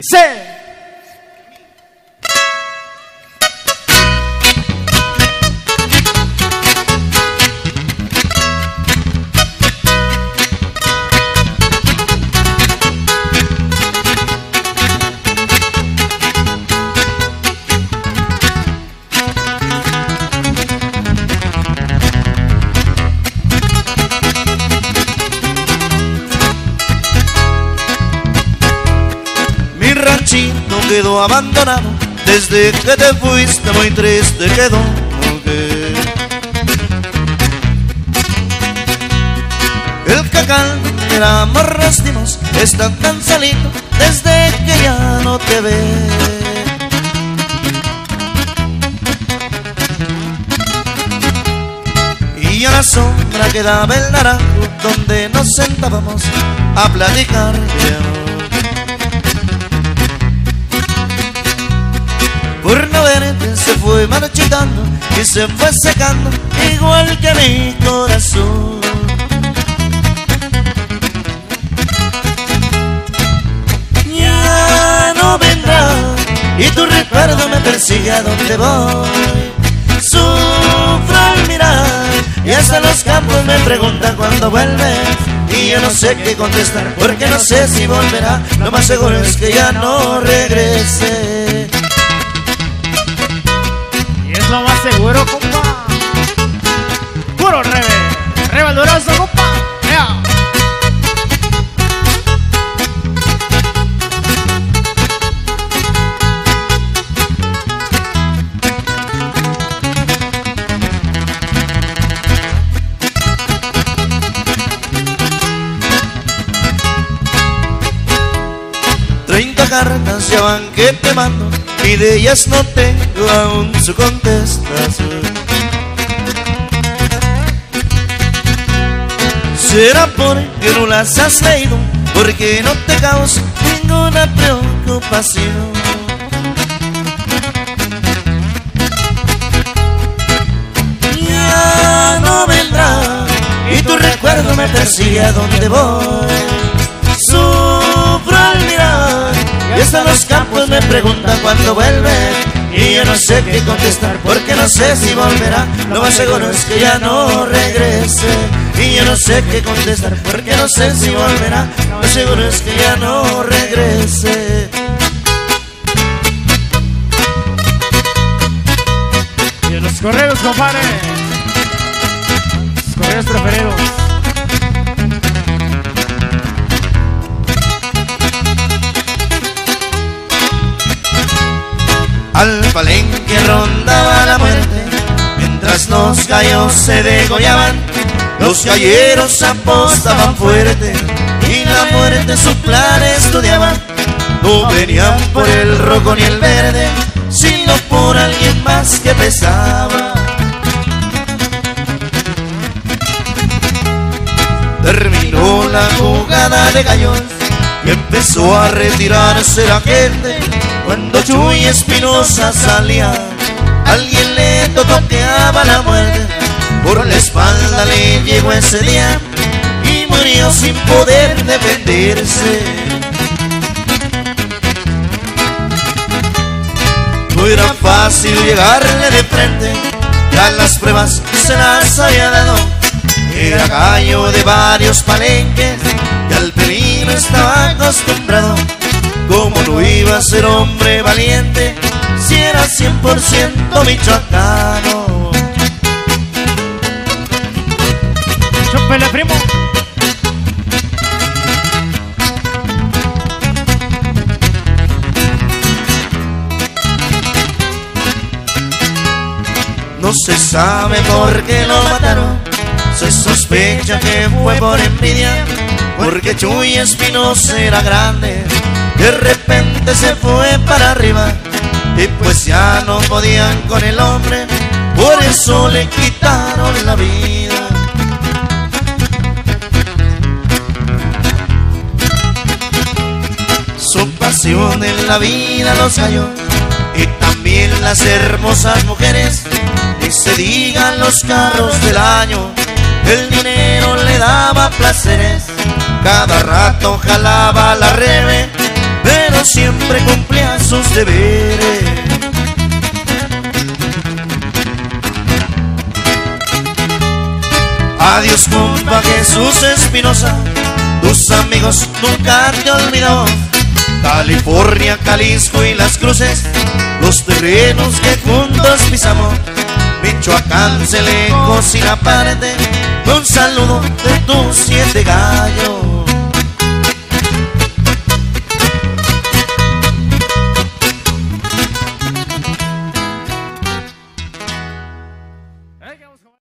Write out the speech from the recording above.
Say. Quedó abandonado Desde que te fuiste muy triste quedó. El cacal era más rástimos Está tan solito desde que ya no te ve. Y a la sombra quedaba el naranjo Donde nos sentábamos a platicar de Por no verte se fue marchitando y se fue secando igual que mi corazón. Ya no vendrá y tu recuerdo me persigue a donde voy. Sufro al mirar y hasta los campos me preguntan cuándo vuelves. Y yo no sé qué contestar porque no sé si volverá. Lo más seguro es que ya no regrese. Seguro, compa. Puro. Rebe el durazo, compa. Ea. Treinta cartas ya van que te mando y de ellas no tengo aún su contestación. Será porque no las has leído, porque no te causa ninguna preocupación. Ya no vendrá y tu recuerdo me persigue a donde voy. Sufro al mirar y hasta los me preguntan cuándo vuelve Y yo no sé qué contestar porque no sé si volverá Lo más seguro es que ya no regrese Y yo no sé qué contestar porque no sé si volverá Lo más seguro es que ya no regrese Y los correos, compadre. Los correos preferidos. Al palenque rondaba la muerte Mientras los gallos se degollaban Los galleros apostaban fuerte Y la muerte su plan estudiaba No venían por el rojo ni el verde Sino por alguien más que pesaba Terminó la jugada de gallos y empezó a retirarse la gente. Cuando Chuy Espinosa salía, alguien le tototeaba la muerte. Por la espalda le llegó ese día y murió sin poder defenderse. No era fácil llegarle de frente, ya las pruebas se las había dado. Era gallo de varios palenques y al peligro estaba acostumbrado. ¿Cómo no iba a ser hombre valiente si era 100% michoacano? Chúpele, primo. No se sabe por qué lo mataron, se sospecha que fue por envidia, porque Chuy Espinosa era grande, de repente se fue para arriba, y pues ya no podían con el hombre, por eso le quitaron la vida. Su pasión en la vida los gallos y también las hermosas mujeres y se digan los carros del año el dinero le daba placeres cada rato jalaba la rebe pero siempre cumplía sus deberes. Adiós compa Jesús Espinosa, tus amigos nunca te olvidó. California, Jalisco y las cruces, los terrenos que juntos pisamos. Michoacán se lejos y la parte, un saludo de tus siete gallos.